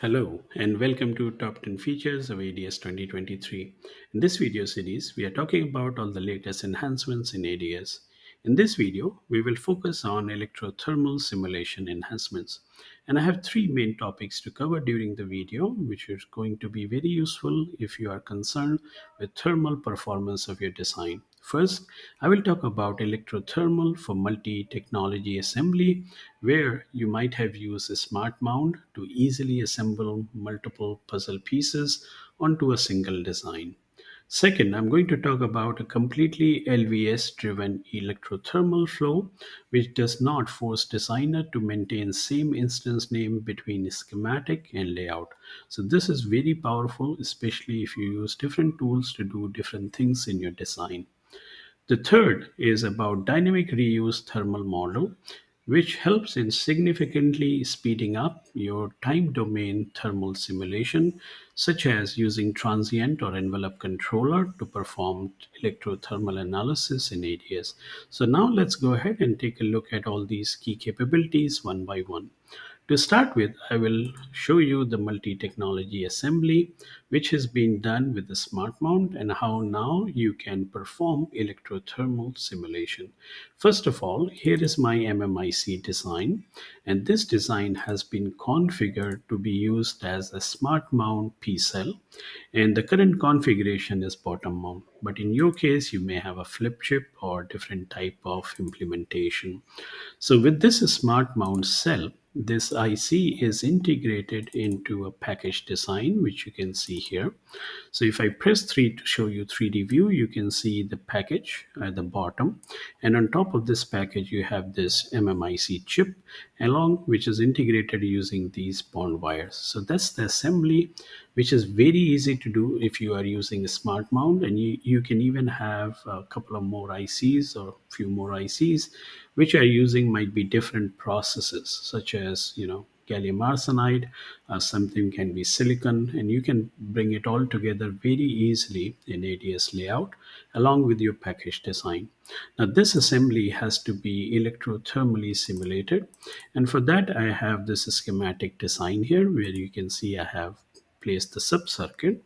Hello and welcome to Top 10 Features of ADS 2023. In this video series, we are talking about all the latest enhancements in ADS. In this video, we will focus on electrothermal simulation enhancements. And I have three main topics to cover during the video, which is going to be very useful if you are concerned with thermal performance of your design. First, I will talk about electrothermal for multi-technology assembly, where you might have used a smart mount to easily assemble multiple puzzle pieces onto a single design. Second, I'm going to talk about a completely LVS driven electrothermal flow, which does not force designer to maintain same instance name between schematic and layout. So this is very powerful, especially if you use different tools to do different things in your design. The third is about dynamic reuse thermal model, which helps in significantly speeding up your time domain thermal simulation, such as using transient or envelope controller to perform electrothermal analysis in ADS. So now let's go ahead and take a look at all these key capabilities one by one. To start with, I will show you the multi-technology assembly, which has been done with the smart mount and how now you can perform electrothermal simulation. First of all, here is my MMIC design, and this design has been configured to be used as a smart mount P-cell, and the current configuration is bottom mount. But in your case, you may have a flip chip or different type of implementation. So with this smart mount cell, this IC is integrated into a package design, which you can see here. So if I press 3 to show you 3D view, you can see the package at the bottom. And on top of this package, you have this MMIC chip along, which is integrated using these bond wires. So that's the assembly, which is very easy to do if you are using a smart mount. And you, you can even have a couple of more ICs or few more ICs which are using might be different processes such as you know gallium arsenide uh, something can be silicon and you can bring it all together very easily in ads layout along with your package design. Now this assembly has to be electrothermally simulated and for that i have this schematic design here where you can see i have place the sub-circuit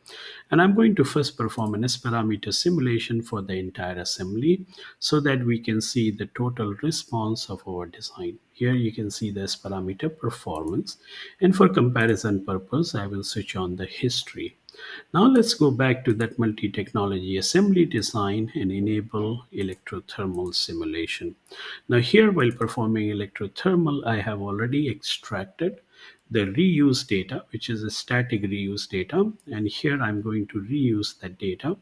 and I'm going to first perform an S parameter simulation for the entire assembly so that we can see the total response of our design. Here you can see the S parameter performance and for comparison purpose I will switch on the history. Now let's go back to that multi-technology assembly design and enable electrothermal simulation. Now here while performing electrothermal I have already extracted the reuse data, which is a static reuse data. And here I'm going to reuse that data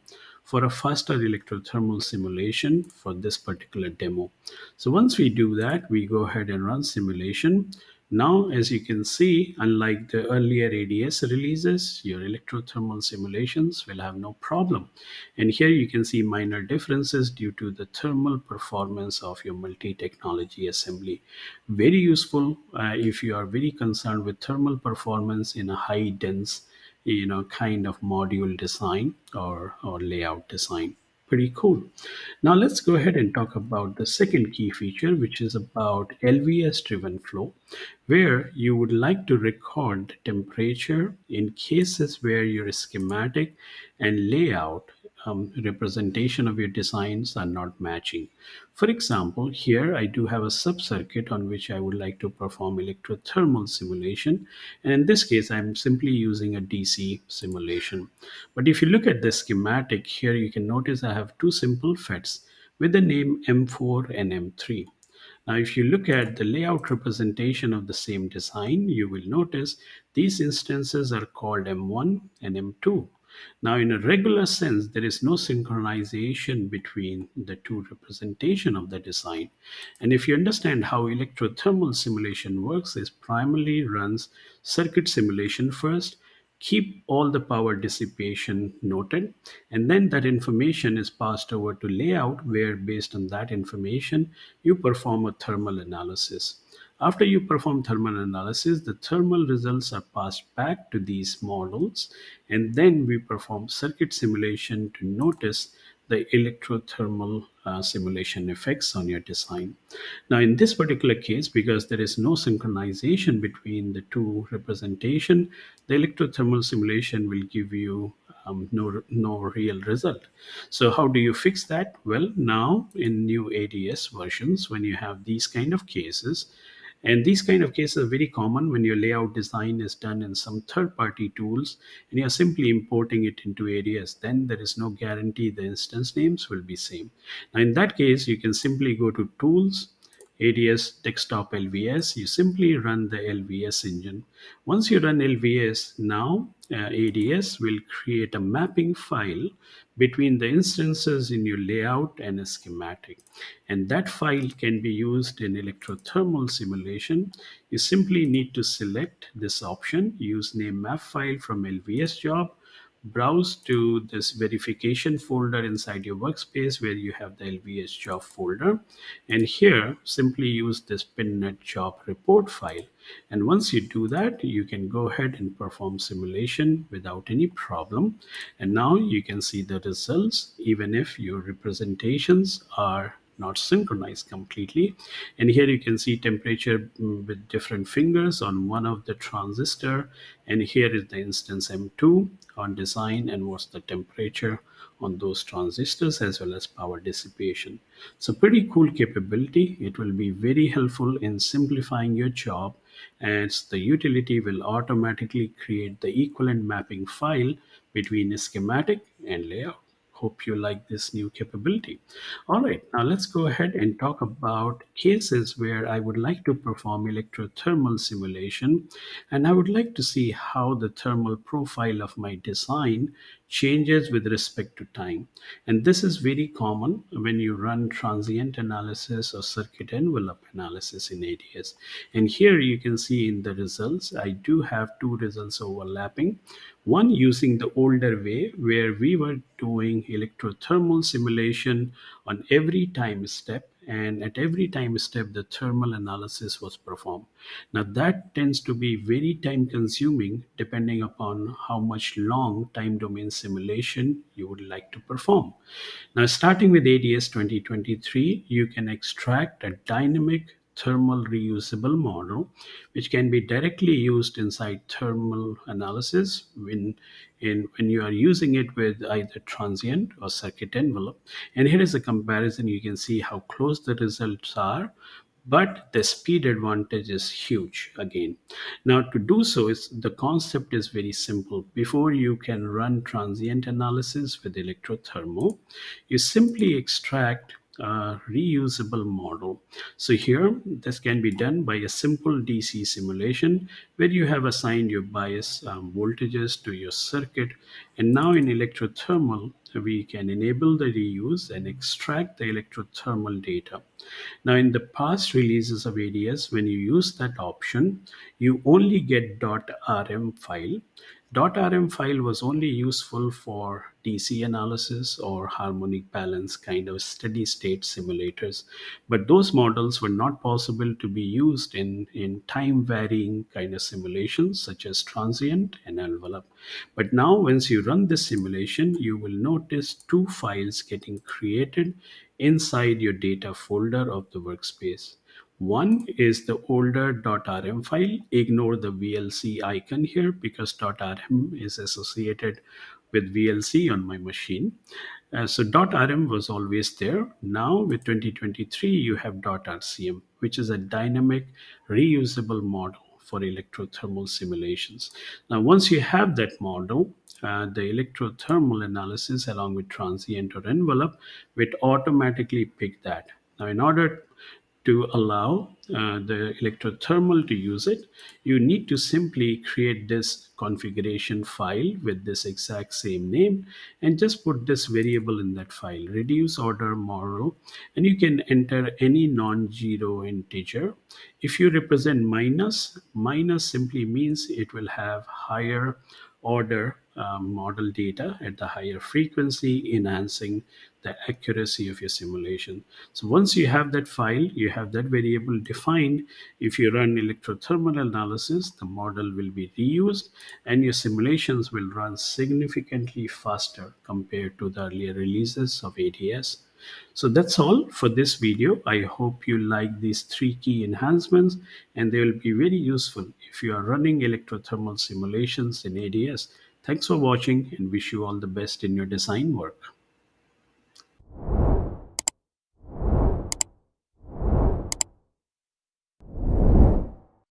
for a faster electrothermal simulation for this particular demo. So once we do that, we go ahead and run simulation. Now, as you can see, unlike the earlier ADS releases, your electrothermal simulations will have no problem. And here you can see minor differences due to the thermal performance of your multi-technology assembly. Very useful uh, if you are very concerned with thermal performance in a high dense you know kind of module design or, or layout design pretty cool. Now let's go ahead and talk about the second key feature, which is about LVS driven flow, where you would like to record the temperature in cases where your schematic and layout um, representation of your designs are not matching. For example, here I do have a sub-circuit on which I would like to perform electrothermal simulation. And in this case, I'm simply using a DC simulation. But if you look at the schematic here, you can notice I have two simple FETs with the name M4 and M3. Now, if you look at the layout representation of the same design, you will notice these instances are called M1 and M2. Now, in a regular sense, there is no synchronization between the two representation of the design. And if you understand how electrothermal simulation works, it primarily runs circuit simulation first, keep all the power dissipation noted, and then that information is passed over to layout, where based on that information, you perform a thermal analysis. After you perform thermal analysis, the thermal results are passed back to these models, and then we perform circuit simulation to notice the electrothermal uh, simulation effects on your design. Now, in this particular case, because there is no synchronization between the two representation, the electrothermal simulation will give you um, no, no real result. So how do you fix that? Well, now in new ADS versions, when you have these kind of cases, and these kind of cases are very common when your layout design is done in some third party tools and you're simply importing it into ADS. Then there is no guarantee the instance names will be same. Now in that case, you can simply go to tools, ADS desktop LVS, you simply run the LVS engine. Once you run LVS, now uh, ADS will create a mapping file between the instances in your layout and a schematic. And that file can be used in electrothermal simulation. You simply need to select this option, use name map file from LVS job, browse to this verification folder inside your workspace where you have the LVS job folder. And here, simply use this pinnet job report file. And once you do that, you can go ahead and perform simulation without any problem. And now you can see the results, even if your representations are not synchronized completely. And here you can see temperature mm, with different fingers on one of the transistor. And here is the instance M2 on design and what's the temperature on those transistors as well as power dissipation. So pretty cool capability. It will be very helpful in simplifying your job as the utility will automatically create the equivalent mapping file between schematic and layout hope you like this new capability. All right, now let's go ahead and talk about cases where I would like to perform electrothermal simulation and I would like to see how the thermal profile of my design changes with respect to time. And this is very common when you run transient analysis or circuit envelope analysis in ADS. And here you can see in the results, I do have two results overlapping. One using the older way where we were doing electrothermal simulation on every time step and at every time step the thermal analysis was performed. Now that tends to be very time consuming depending upon how much long time domain simulation you would like to perform. Now starting with ads 2023 you can extract a dynamic thermal reusable model which can be directly used inside thermal analysis when in when you are using it with either transient or circuit envelope. And here is a comparison. You can see how close the results are but the speed advantage is huge again. Now to do so is the concept is very simple. Before you can run transient analysis with electrothermal you simply extract reusable model. So here, this can be done by a simple DC simulation where you have assigned your bias um, voltages to your circuit. And now in electrothermal, we can enable the reuse and extract the electrothermal data. Now in the past releases of ADS, when you use that option, you only get .rm file .rm file was only useful for DC analysis or harmonic balance kind of steady state simulators. But those models were not possible to be used in, in time varying kind of simulations such as transient and envelope. But now once you run this simulation, you will notice two files getting created inside your data folder of the workspace. One is the older .rm file. Ignore the VLC icon here because .rm is associated with VLC on my machine. Uh, so .rm was always there. Now with 2023, you have .rcm, which is a dynamic reusable model for electrothermal simulations. Now, once you have that model, uh, the electrothermal analysis along with transient or envelope will automatically pick that. Now, in order to allow uh, the electrothermal to use it, you need to simply create this configuration file with this exact same name and just put this variable in that file, reduce order model, and you can enter any non-zero integer. If you represent minus, minus simply means it will have higher order um, model data at the higher frequency, enhancing the accuracy of your simulation. So once you have that file, you have that variable defined. If you run electrothermal analysis, the model will be reused and your simulations will run significantly faster compared to the earlier releases of ADS. So that's all for this video. I hope you like these three key enhancements and they will be very useful if you are running electrothermal simulations in ADS. Thanks for watching and wish you all the best in your design work.